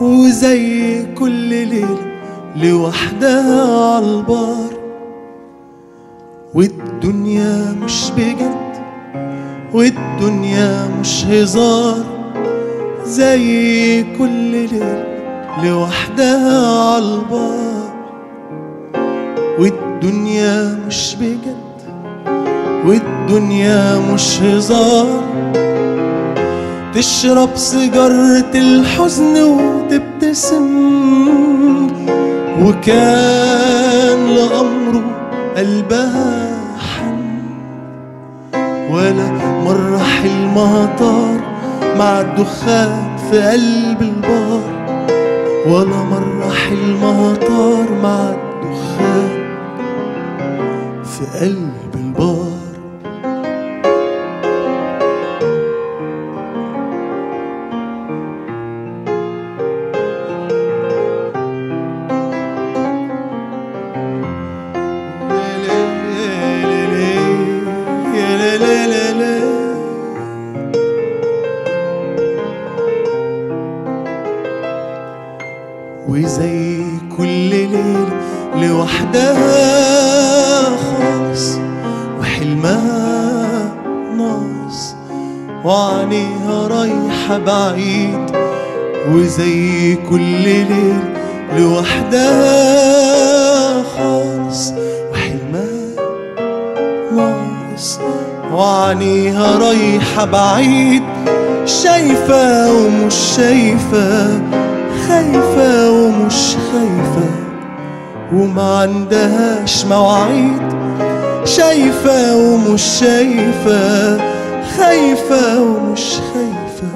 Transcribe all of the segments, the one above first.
وزي كل ليلة لوحدها عالبار والدنيا مش بجد والدنيا مش هزار. زي كل ليلة لوحدها عالبار والدنيا مش بجد والدنيا مش هزار. تشرب سيجارة الحزن وتبتسم. وكان لأمره قلبها حن. ولا مرة حلمها طار مع الدخان في قلب البار. ولا مرة حلمها طار مع الدخان في قلب البار. وزي كل ليل لوحدها خالص وحلمها ناقص وعينيها رايحة بعيد وزي كل ليل لوحدها وعينيها رايحة بعيد. شايفة ومش شايفة خايفة ومش خايفة وما عندهاش مواعيد. شايفة ومش شايفة خايفة ومش خايفة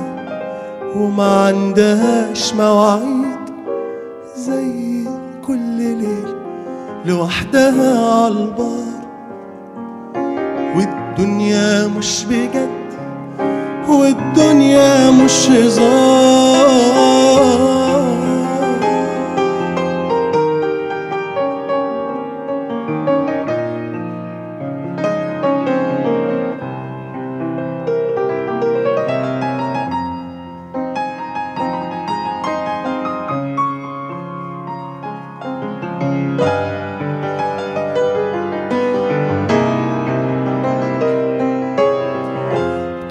وما عندهاش مواعيد. زي كل ليل لوحدها عالبار والدنيا مش بجد والدنيا مش هزار.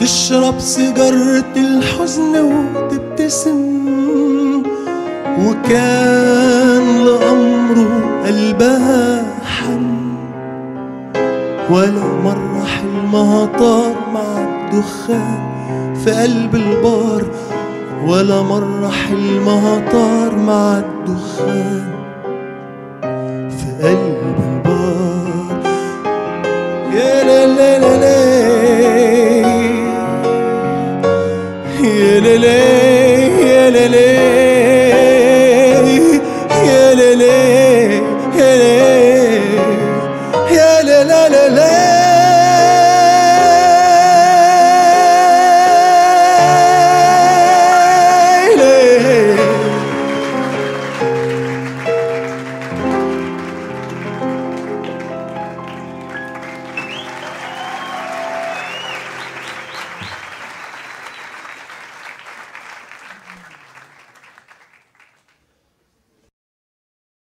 تشرب سيجارة الحزن وتبتسم. وكان لأمره قلبها حن. ولا مرة حلمها طار مع الدخان في قلب البار. ولا مرة حلمها طار مع الدخان في قلب la la la